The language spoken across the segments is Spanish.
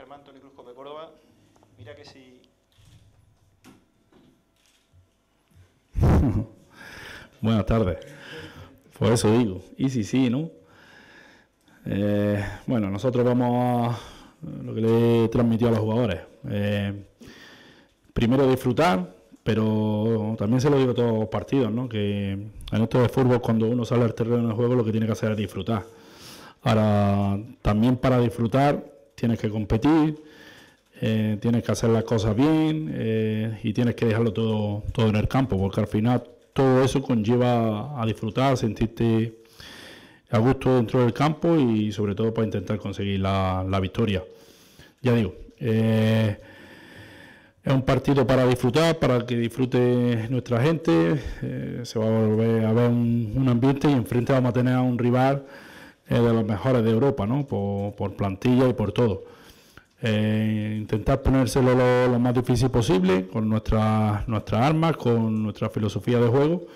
Germán Tony Cruz de Córdoba. Mira que si... Buenas tardes. Por eso digo, y sí, sí, ¿no? Eh, bueno, nosotros vamos a lo que le he transmitido a los jugadores. Eh, primero disfrutar, pero también se lo digo a todos los partidos, ¿no? Que en esto de fútbol, cuando uno sale al terreno de juego, lo que tiene que hacer es disfrutar. Ahora, también para disfrutar, tienes que competir, eh, tienes que hacer las cosas bien y tienes que dejarlo todo, todo en el campo, porque al final todo eso conlleva a disfrutar, a sentirte a gusto dentro del campo y sobre todo para intentar conseguir la, victoria. Ya digo, eh, es un partido para disfrutar, para que disfrute nuestra gente, eh, se va a volver a ver un, ambiente y enfrente vamos a tener a un rival eh, de los mejores de Europa, ¿no? por plantilla y por todo. Eh, intentar ponérselo lo, más difícil posible con nuestras nuestras armas, con nuestra filosofía de juego.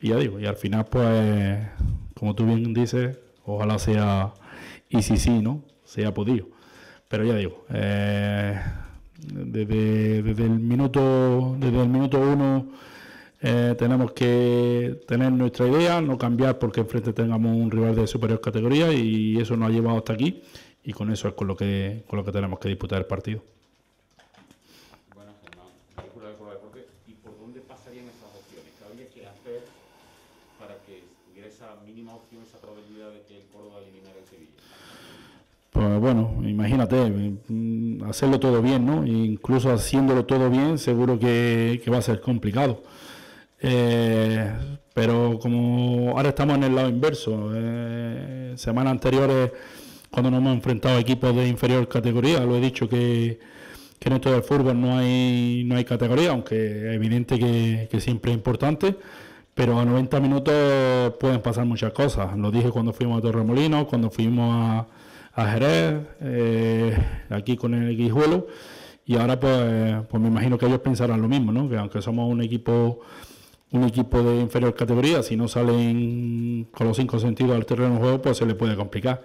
Y ya digo, y al final, pues, como tú bien dices, ojalá sea y si sí, ¿no? Sea podido. Pero ya digo, eh, desde, el minuto desde el minuto uno eh, tenemos que tener nuestra idea, no cambiar porque enfrente tengamos un rival de superior categoría y eso nos ha llevado hasta aquí y con eso es con lo que, con lo que tenemos que disputar el partido. Bueno, Germán, ¿y por dónde pasarían esas opciones? ¿Qué habría que que que? Pues bueno, imagínate, mm, hacerlo todo bien, ¿no? incluso haciéndolo todo bien, seguro que, va a ser complicado. Eh, pero como ahora estamos en el lado inverso, eh, semanas anteriores cuando nos hemos enfrentado a equipos de inferior categoría. Lo he dicho que, en esto del fútbol no hay, no hay categoría, aunque es evidente que, siempre es importante. Pero a 90 minutos pueden pasar muchas cosas. Lo dije cuando fuimos a Torremolinos, cuando fuimos a, Jerez, eh, aquí con el Guijuelo. Y ahora pues, pues me imagino que ellos pensarán lo mismo, ¿no? que aunque somos un equipo un equipo de inferior categoría, si no salen con los cinco sentidos al terreno de juego, pues se le puede complicar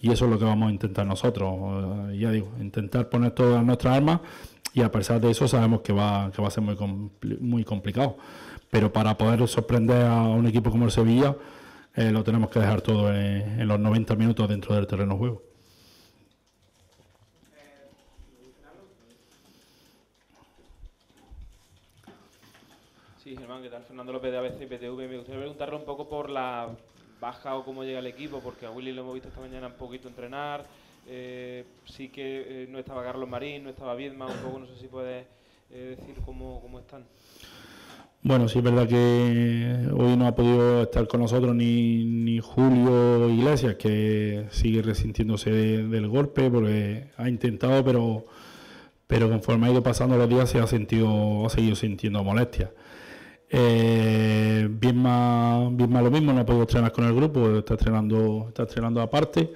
y eso es lo que vamos a intentar nosotros. Eh, ya digo, intentar poner todas nuestras armas y a pesar de eso sabemos que va, que va a ser muy, muy complicado. Pero para poder sorprender a un equipo como el Sevilla, eh, lo tenemos que dejar todo en, los 90 minutos dentro del terreno de juego. Sí, Germán, ¿qué tal? Fernando López de ABC y PTV. Me gustaría preguntarle un poco por la baja o cómo llega el equipo, porque a Willy lo hemos visto esta mañana un poquito entrenar. Eh, sí que eh, no estaba Carlos Marín, no estaba Viedma, un poco, no sé si puedes eh, decir cómo, cómo, están. Bueno, sí es verdad que hoy no ha podido estar con nosotros ni, ni Julio Iglesias, que sigue resintiéndose del golpe, porque ha intentado, pero, pero conforme ha ido pasando los días se ha sentido, ha seguido sintiendo molestias. Eh, bien, más, bien más lo mismo, no ha podido entrenar con el grupo, está entrenando, está entrenando aparte.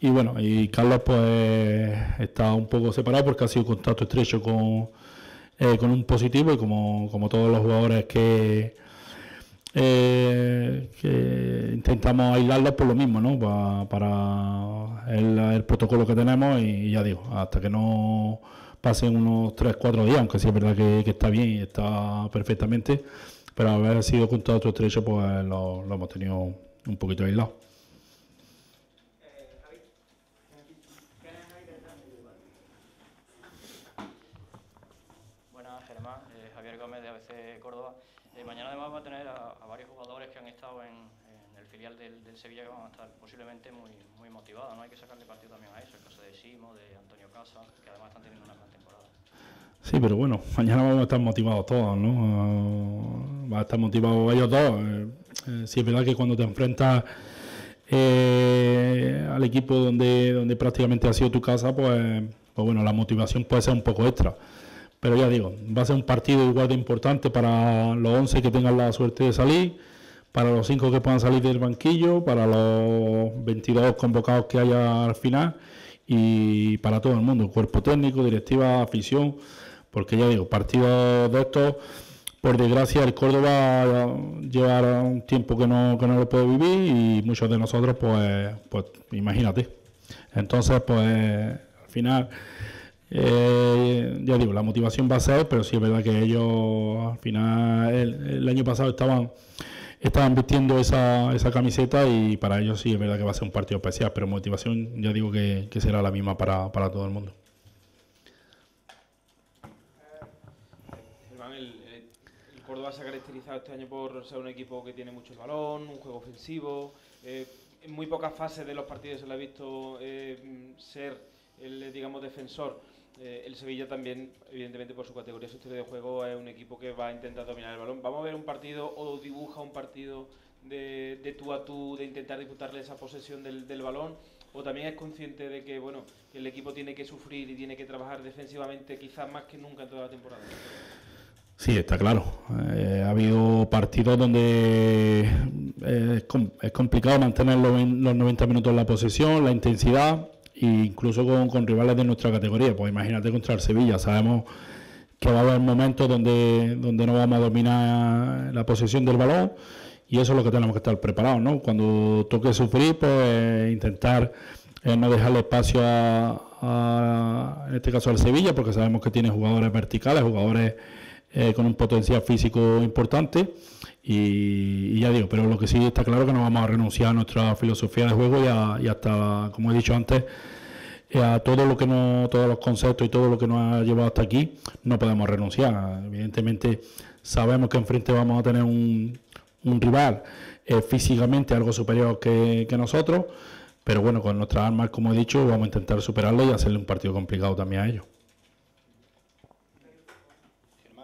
Y bueno, y Carlos pues está un poco separado porque ha sido contacto estrecho con, eh, con un positivo y como, como todos los jugadores que, eh, que intentamos aislarlos por lo mismo, ¿no? para el, protocolo que tenemos y ya digo, hasta que no pasen unos 3, 4 días, aunque sí es verdad que, está bien y está perfectamente, pero haber sido contacto estrecho, pues lo, hemos tenido un poquito aislado. Buenas, Germán, eh, Javier Gómez de ABC Córdoba. Eh, mañana además va a tener a, varios jugadores que han estado en, el filial del, Sevilla que van a estar posiblemente muy, muy motivados. ¿no? Hay que sacarle partido también a eso, el caso de Simo, de Antonio Casa, que además están teniendo una gran temporada. Sí, pero bueno, mañana vamos a estar motivados todos, ¿no? Uh, va a estar motivados ellos dos. Eh, eh, sí, es verdad que cuando te enfrentas eh, al equipo donde, donde prácticamente ha sido tu casa, pues, pues bueno, la motivación puede ser un poco extra. Pero ya digo, va a ser un partido igual de importante para los 11 que tengan la suerte de salir, para los 5 que puedan salir del banquillo, para los 22 convocados que haya al final y para todo el mundo, cuerpo técnico, directiva, afición porque ya digo, partidos de estos, por desgracia, el Córdoba lleva un tiempo que no, que no lo puede vivir y muchos de nosotros, pues, pues imagínate. Entonces, pues al final Eh, ya digo, la motivación va a ser, pero sí es verdad que ellos al final, el, año pasado estaban estaban vistiendo esa, esa camiseta y para ellos sí es verdad que va a ser un partido especial, pero motivación ya digo que, será la misma para, para todo el mundo. el, Córdoba se ha caracterizado este año por ser un equipo que tiene mucho balón, un juego ofensivo. Eh, en muy pocas fases de los partidos se le ha visto eh, ser el digamos defensor eh, el Sevilla también, evidentemente por su categoría, su estilo de juego, es un equipo que va a intentar dominar el balón. ¿Vamos a ver un partido o dibuja un partido de, tú a tú, de intentar disputarle esa posesión del, balón? ¿O también es consciente de que, bueno, el equipo tiene que sufrir y tiene que trabajar defensivamente quizás más que nunca en toda la temporada? Sí, está claro. Eh, ha habido partidos donde eh, es, complicado mantener los, los 90 minutos la posesión, la intensidad incluso con, rivales de nuestra categoría. Pues imagínate contra el Sevilla, sabemos que va a haber momentos donde, donde no vamos a dominar la posesión del balón y eso es lo que tenemos que estar preparados, ¿no? Cuando toque sufrir, pues intentar eh, no dejarle espacio a, en este caso al Sevilla, porque sabemos que tiene jugadores verticales, jugadores eh, con un potencial físico importante y, ya digo, pero lo que sí está claro es que no vamos a renunciar a nuestra filosofía de juego y, hasta, como he dicho antes, eh, a todo lo que no, todos los conceptos y todo lo que nos ha llevado hasta aquí, no podemos renunciar. Evidentemente sabemos que enfrente vamos a tener un, rival eh, físicamente algo superior que, que, nosotros, pero bueno, con nuestras armas, como he dicho, vamos a intentar superarlo y hacerle un partido complicado también a ellos.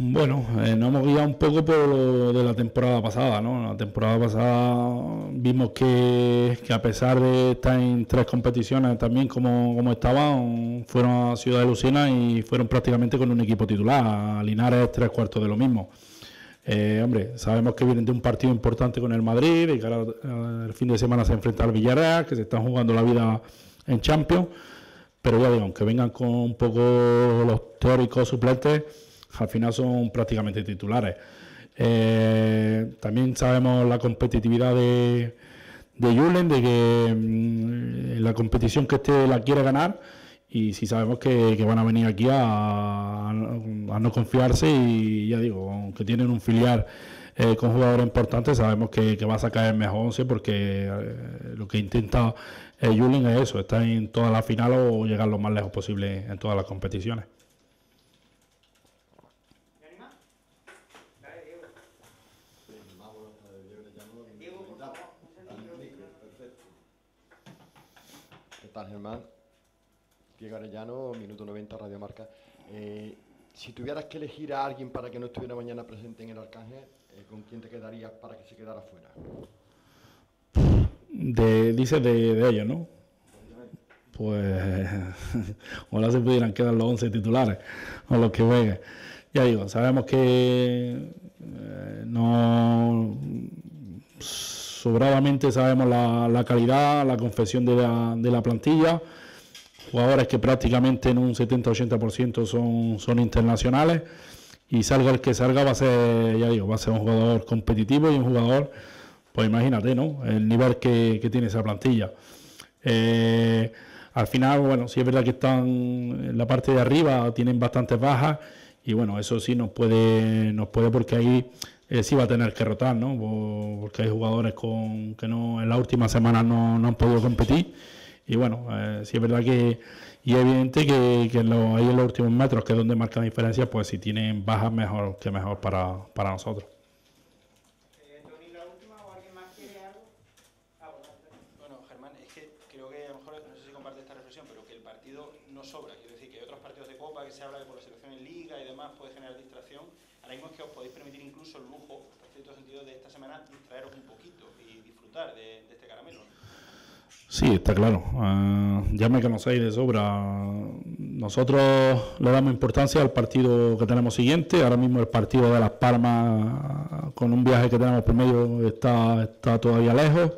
Bueno, eh, nos hemos guiado un poco por lo de la temporada pasada, ¿no? La temporada pasada vimos que, a pesar de estar en tres competiciones también como, como estaban, fueron a Ciudad de Lucena y fueron prácticamente con un equipo titular. Linares tres cuartos de lo mismo. Eh, hombre, sabemos que vienen de un partido importante con el Madrid y que ahora el fin de semana se enfrenta al Villarreal, que se están jugando la vida en Champions. Pero ya digo, aunque vengan con un poco los teóricos suplentes, al final son prácticamente titulares. Eh, también sabemos la competitividad de, de Julen, de que mm, la competición que este la quiere ganar y si sabemos que, van a venir aquí a, no confiarse y ya digo, aunque tienen un filial eh, con jugadores importantes, sabemos que, va a sacar el mejor 11 porque eh, lo que intenta eh, es eso, estar en toda la final o llegar lo más lejos posible en todas las competiciones. Tal, Germán? Diego Arellano, minuto 90, Radio Marca. Eh, si tuvieras que elegir a alguien para que no estuviera mañana presente en el Arcángel, eh, ¿con quién te quedarías para que se quedara fuera? De, dices de, ellos, ¿no? Pues ojalá se pudieran quedar los 11 titulares o los que jueguen. Ya digo, sabemos que eh, no sobradamente sabemos la, calidad, la confesión de la, de la plantilla jugadores que prácticamente en un 70-80% son, son internacionales y salga el que salga va a ser, ya digo, va a ser un jugador competitivo y un jugador, pues imagínate, ¿no? El nivel que, tiene esa plantilla. Eh, al final, bueno, sí es verdad que están en la parte de arriba, tienen bastantes bajas y bueno, eso sí nos puede, nos puede porque ahí eh, sí va a tener que rotar, ¿no? Porque hay jugadores con, que no en la última semana no, no han podido competir y bueno, eh, sí es verdad que, y es evidente que, que ahí en los últimos metros, que es donde marca la diferencia, pues si tienen bajas, mejor que mejor para, para nosotros. Bueno, Germán, es que creo que mejor, no sé si comparte esta reflexión, pero que el partido no sobra. Quiero decir que hay otros partidos de Copa que se habla de por la selección en Liga y demás puede generar distracción. Ahora mismo es que os podéis permitir incluso el lujo, en cierto sentido, de esta semana distraeros un poquito y disfrutar de, este caramelo. Sí, está claro. Ah, ya me conocéis de sobra. Nosotros le damos importancia al partido que tenemos siguiente. Ahora mismo el partido de Las Palmas, con un viaje que tenemos por medio, está, está todavía lejos.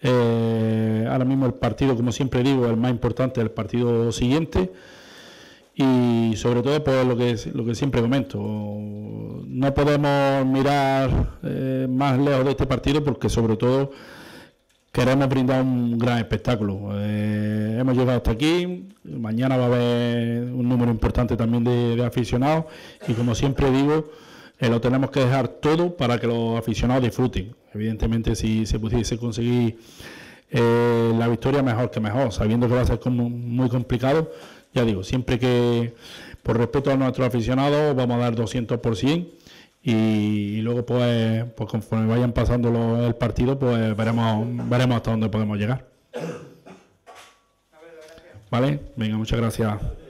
Eh, ahora mismo el partido, como siempre digo, el más importante es el partido siguiente. Y sobre todo pues lo que lo que siempre comento no podemos mirar eh, más lejos de este partido porque sobre todo queremos brindar un gran espectáculo. Eh, hemos llegado hasta aquí mañana va a haber un número importante también de, aficionados y como siempre digo eh, lo tenemos que dejar todo para que los aficionados disfruten evidentemente si se pudiese conseguir la victoria mejor que mejor sabiendo que va a ser como muy complicado ya digo, siempre que, por respeto a nuestros aficionados, vamos a dar 200% y, y luego pues, pues conforme vayan pasando el partido, pues veremos, veremos hasta dónde podemos llegar. ¿Vale? Venga, muchas gracias.